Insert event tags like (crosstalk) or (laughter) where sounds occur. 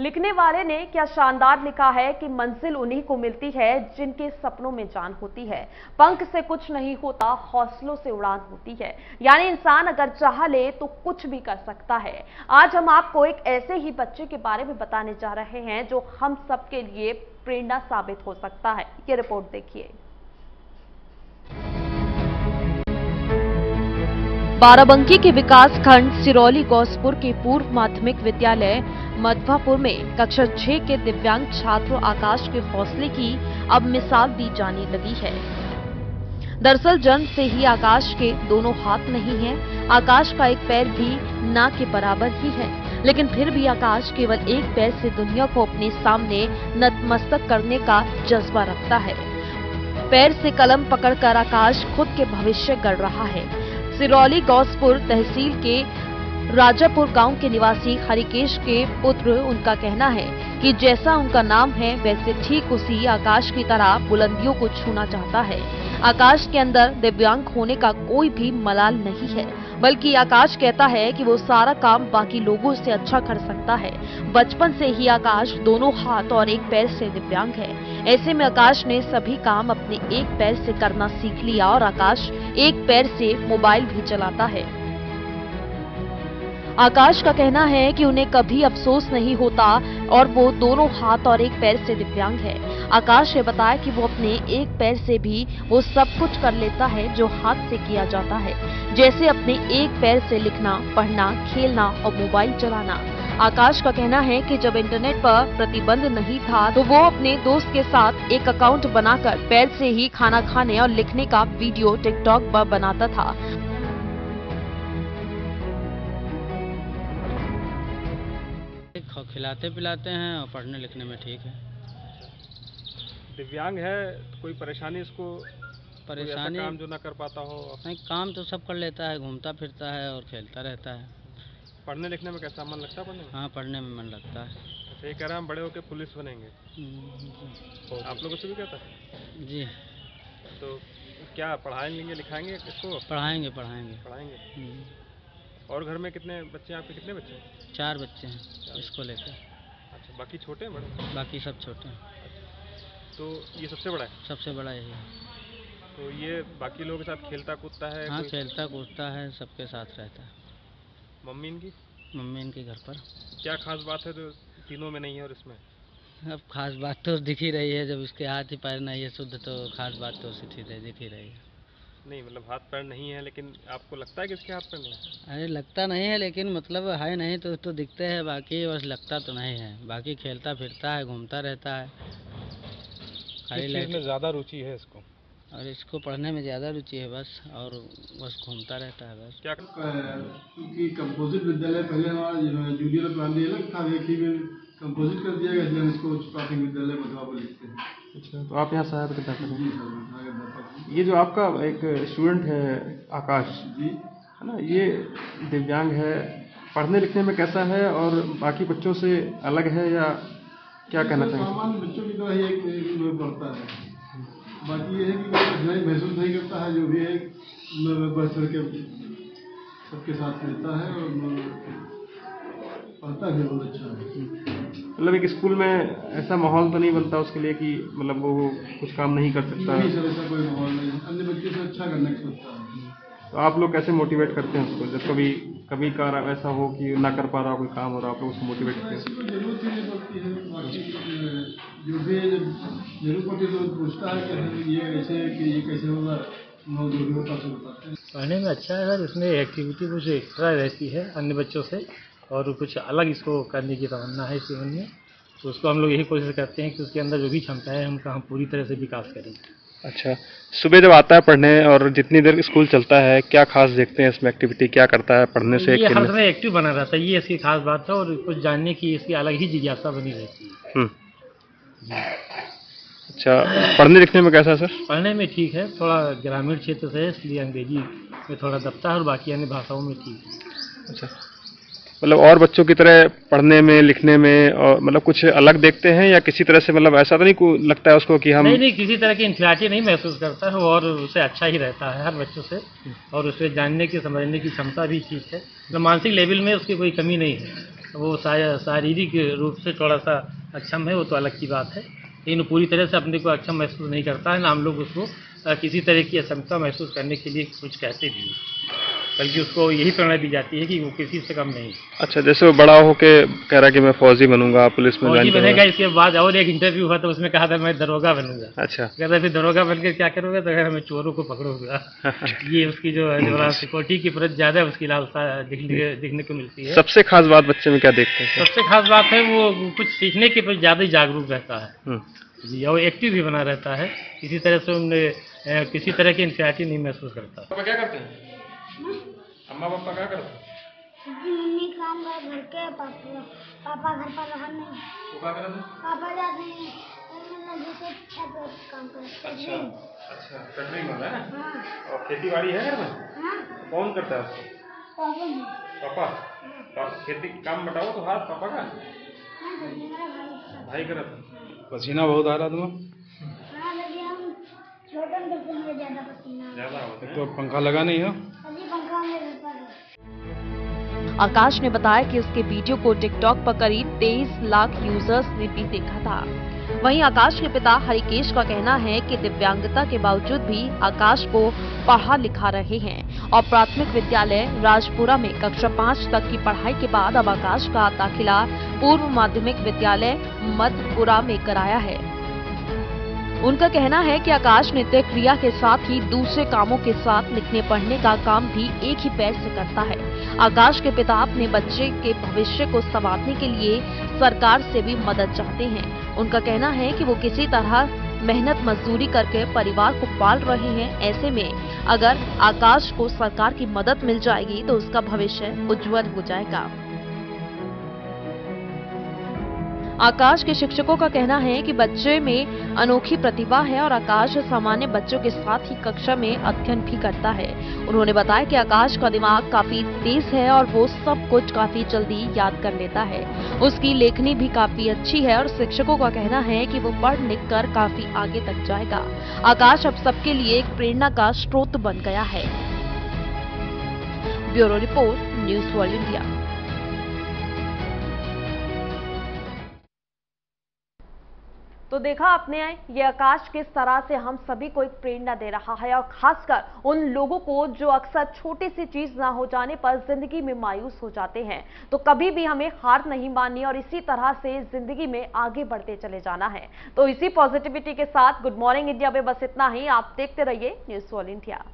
लिखने वाले ने क्या शानदार लिखा है कि मंजिल उन्हीं को मिलती है जिनके सपनों में जान होती है। पंख से कुछ नहीं होता, हौसलों से उड़ान होती है। यानी इंसान अगर चाह ले तो कुछ भी कर सकता है। आज हम आपको एक ऐसे ही बच्चे के बारे में बताने जा रहे हैं जो हम सबके लिए प्रेरणा साबित हो सकता है। ये रिपोर्ट देखिए। बाराबंकी के विकास खंड सिरौली गौसपुर के पूर्व माध्यमिक विद्यालय मधवापुर में कक्षा छह के दिव्यांग छात्र आकाश के हौसले की अब मिसाल दी जाने लगी है। दरअसल जन्म से ही आकाश के दोनों हाथ नहीं हैं, आकाश का एक पैर भी ना के बराबर ही है। लेकिन फिर भी आकाश केवल एक पैर से दुनिया को अपने सामने नतमस्तक करने का जज्बा रखता है। पैर से कलम पकड़कर आकाश खुद के भविष्य गढ़ रहा है। सिरौली गौसपुर तहसील के राजापुर गाँव के निवासी हरिकेश के पुत्र उनका कहना है कि जैसा उनका नाम है, वैसे ठीक उसी आकाश की तरह बुलंदियों को छूना चाहता है। आकाश के अंदर दिव्यांग होने का कोई भी मलाल नहीं है, बल्कि आकाश कहता है कि वो सारा काम बाकी लोगों से अच्छा कर सकता है। बचपन से ही आकाश दोनों हाथ और एक पैर से दिव्यांग है। ऐसे में आकाश ने सभी काम अपने एक पैर से करना सीख लिया और आकाश एक पैर से मोबाइल भी चलाता है। आकाश का कहना है कि उन्हें कभी अफसोस नहीं होता और वो दोनों हाथ और एक पैर से दिव्यांग है। आकाश ने बताया कि वो अपने एक पैर से भी वो सब कुछ कर लेता है जो हाथ से किया जाता है। जैसे अपने एक पैर से लिखना, पढ़ना, खेलना और मोबाइल चलाना। आकाश का कहना है कि जब इंटरनेट पर प्रतिबंध नहीं था तो वो अपने दोस्त के साथ एक अकाउंट बनाकर पैर से ही खाना खाने और लिखने का वीडियो टिकटॉक पर बनाता था। खिलाते पिलाते हैं और पढ़ने लिखने में ठीक है। दिव्यांग है तो कोई परेशानी इसको परेशानी परेशानी? काम जो ना कर पाता हो? नहीं काम तो सब कर लेता है घूमता फिरता है और खेलता रहता है। पढ़ने लिखने में कैसा मन लगता है पढ़ने में? हाँ पढ़ने में मन लगता है। अच्छा ये कह रहा है हम बड़े होकर पुलिस बनेंगे। हम्म, आप लोगों से भी कहता है? जी। तो क्या पढ़ाएँगे लिखाएँगे इसको पढ़ाएँगे पढ़ाएँगे। पढ़ाएँगे? हम्म, और घर में कितने बच्चे हैं? आपके कितने बच्चे हैं? चार बच्चे हैं इसको लेकर। अच्छा बाकी छोटे हैं बड़े? बाकी सब छोटे हैं। तो ये सबसे बड़ा है? सबसे बड़ा यही है। तो ये बाकी लोगों के साथ खेलता कूदता है? हाँ खेलता कूदता है सबके साथ रहता है। मम्मी इनकी? मम्मी इनके घर पर। क्या खास बात है जो तीनों में नहीं है और इसमें? अब खास बात तो दिख ही रही है जब उसके हाथ ही पैर नहीं है शुद्ध तो खास बात तो ही रही दिख ही रही है। नहीं मतलब हाथ पैर नहीं है लेकिन आपको लगता है कि इसके हाथ पैर नहीं है? अरे लगता नहीं है लेकिन मतलब है नहीं तो तो दिखते हैं बाकी बस लगता तो नहीं है। बाकी खेलता फिरता है घूमता रहता है। खाली ज़्यादा रुचि है इसको? और इसको पढ़ने में ज़्यादा रुचि है बस और बस घूमता रहता है बस। क्या क्योंकि कंपोजिट विद्यालय पहले हमारा जूनियर और प्राइमरी अलग था एक ही में कंपोजिट कर दिया गया इसको उच्च प्राथमिक विद्यालय मधुआपुर लिखते हैं। अच्छा तो आप यहाँ सहायक अध्यापक हैं। ये जो आपका एक स्टूडेंट है आकाश जी। है ना ये दिव्यांग है पढ़ने लिखने में कैसा है और बाकी बच्चों से अलग है या क्या कहना ये चाहेंगे? सामान्य बच्चों की तरह ही एक एक पढ़ता है। बाकी ये है कि कठिनाई महसूस नहीं करता है जो भी है म- बढ़ चढ़ के सबके साथ रहता है और पढ़ता भी बहुत अच्छा है। मतलब एक स्कूल में ऐसा माहौल तो नहीं बनता उसके लिए कि मतलब वो कुछ काम नहीं कर सकता। नहीं सर ऐसा कोई माहौल नहीं अन्य बच्चों से अच्छा करने की सोचता है। तो आप लोग कैसे मोटिवेट करते हैं उसको? जब कभी कभी कार ऐसा हो कि ना कर पा रहा हो कोई काम और आप लोग उसको मोटिवेट करते हैं? कोई ज़रूरत ही नहीं पड़ती है। बाकी अ, जो भी है जब ज़रूरत पड़ती है तो पूछता है कि हाँ, ये कैसे कि ये कैसे होगा। हम जो भी होता है सो बताते हैं। पढ़ने में अच्छा है सर इसमें एक्टिविटी कुछ एक्स्ट्रा रहती है अन्य बच्चों से और कुछ अलग इसको करने की तमन्ना है इस जीवन में। तो उसको हम लोग यही कोशिश करते हैं कि उसके अंदर जो भी क्षमता है उनका हम पूरी तरह से विकास करें। अच्छा। सुबह जब आता है पढ़ने और जितनी देर स्कूल चलता है क्या खास देखते हैं इसमें एक्टिविटी क्या करता है पढ़ने से ये हर समय एक्टिव बना रहता है ये इसकी खास बात है और कुछ जानने की इसकी अलग ही जिज्ञासा बनी रहती है। हम्म। अच्छा पढ़ने लिखने में कैसा है सर? पढ़ने में ठीक है थोड़ा ग्रामीण क्षेत्र से इसलिए अंग्रेज़ी में थोड़ा दबता है और बाकी अन्य भाषाओं में ठीक है। अच्छा। मतलब और बच्चों की तरह पढ़ने में, लिखने में, और मतलब कुछ अलग देखते हैं या किसी तरह से मतलब ऐसा तो नहीं लगता है उसको कि हम नहीं नहीं, किसी तरह की इंफियाटी नहीं महसूस करता है और उसे अच्छा ही रहता है हर बच्चों से और उसे जानने की, समझने की क्षमता भी ठीक है। मतलब मानसिक लेवल में उसकी कोई कमी नहीं है। वो शारीरिक रूप से थोड़ा सा अक्षम है, वो तो अलग की बात है। लेकिन पूरी तरह से अपने को अक्षम महसूस नहीं करता है, ना हम लोग उसको किसी तरह की अक्षमता महसूस करने के लिए कुछ कहते भी हैं बल्कि उसको यही प्रेरणा दी जाती है कि वो किसी से कम नहीं। अच्छा जैसे वो बड़ा होके कह रहा है कि मैं फौजी बनूँगा पुलिस में फौजी बनेगा इसके बाद और एक इंटरव्यू हुआ तो उसमें कहा था मैं दरोगा बनूँगा। अच्छा। कहता फिर दरोगा बनकर क्या करोगे? तो कहता मैं चोरों को पकड़ूँगा। (laughs) ये उसकी जो (laughs) है सिक्योरिटी की प्रति ज़्यादा उसकी लालसा दिखने को मिलती है। सबसे खास बात बच्चे में क्या देखते हैं? सबसे खास बात है वो कुछ सीखने के प्रति ज़्यादा ही जागरूक रहता है। हम्म, जी और एक्टिव भी बना रहता है। किसी तरह से उनने किसी तरह की इंफियाटी नहीं महसूस करता। क्या करते हैं? अम्मा पापा क्या करते मम्मी काम कर घर के पापा पापा घर पर रहा नहीं। वो क्या करते पापा जाते हैं मतलब जैसे छत पर काम करते हैं अच्छा कटरिंग वाला है हाँ। और खेती बाड़ी है घर में? हाँ। कौन करता है पापा पापा? पापा खेती काम बताओ तो हाथ पापा का? हाँ भाई भाई करता पसीना बहुत आ रहा तुम्हें हाँ लगे हम छोटे में तो मुझे ज़्यादा पसीना ज़्यादा तो पंखा लगा नहीं है। आकाश ने बताया कि उसके वीडियो को टिकटॉक पर करीब 23 लाख यूज़र्स ने भी देखा था। वहीं आकाश के पिता हरिकेश का कहना है कि दिव्यांगता के बावजूद भी आकाश को पढ़ा लिखा रहे हैं और प्राथमिक विद्यालय राजपुरा में कक्षा पाँच तक की पढ़ाई के बाद अब आकाश का दाखिला पूर्व माध्यमिक विद्यालय मधपुरा में कराया है। उनका कहना है कि आकाश नित्य क्रिया के साथ ही दूसरे कामों के साथ लिखने पढ़ने का काम भी एक ही पैर से करता है। आकाश के पिता अपने बच्चे के भविष्य को संवारने के लिए सरकार से भी मदद चाहते हैं। उनका कहना है कि वो किसी तरह मेहनत मजदूरी करके परिवार को पाल रहे हैं। ऐसे में अगर आकाश को सरकार की मदद मिल जाएगी तो उसका भविष्य उज्जवल हो जाएगा। आकाश के शिक्षकों का कहना है कि बच्चे में अनोखी प्रतिभा है और आकाश सामान्य बच्चों के साथ ही कक्षा में अध्ययन भी करता है। उन्होंने बताया कि आकाश का दिमाग काफ़ी तेज है और वो सब कुछ काफ़ी जल्दी याद कर लेता है। उसकी लेखनी भी काफ़ी अच्छी है और शिक्षकों का कहना है कि वो पढ़ लिख कर काफ़ी आगे तक जाएगा। आकाश अब सबके लिए एक प्रेरणा का स्रोत बन गया है। Bureau report, news world India. तो देखा आपने, ये आकाश किस तरह से हम सभी को एक प्रेरणा दे रहा है और खासकर उन लोगों को जो अक्सर छोटी सी चीज़ ना हो जाने पर ज़िंदगी में मायूस हो जाते हैं। तो कभी भी हमें हार नहीं माननी और इसी तरह से ज़िंदगी में आगे बढ़ते चले जाना है। तो इसी पॉजिटिविटी के साथ गुड मॉर्निंग इंडिया में बस इतना ही। आप देखते रहिए न्यूज़ ऑल इंडिया।